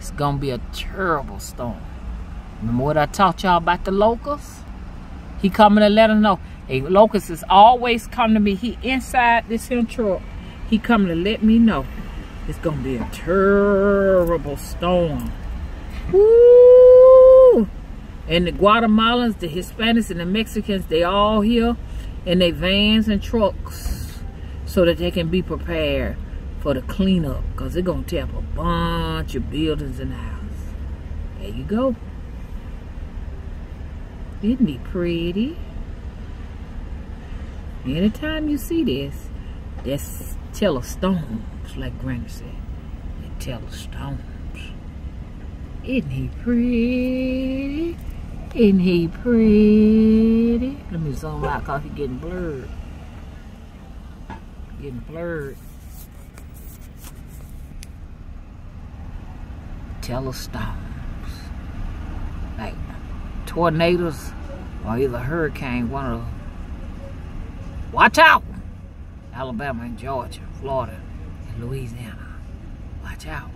It's gonna be a terrible storm. Remember what I taught y'all about the locusts? He coming to let us know. A locust is always coming to me. He inside this here. He coming to let me know. It's gonna be a terrible storm. Woo! And the Guatemalans, the Hispanics, and the Mexicans, they all here in their vans and trucks so that they can be prepared for the cleanup because they're going to tear up a bunch of buildings in the house. There you go. Isn't he pretty? Anytime you see this, that's tell of stones, like Granny said. They tell of stones. Isn't he pretty? Isn't he pretty? Let me zoom out because he's getting blurred. Getting blurred. Tell stones. Like tornadoes or either hurricane, one of them. Watch out! Alabama and Georgia, Florida, and Louisiana. Watch out.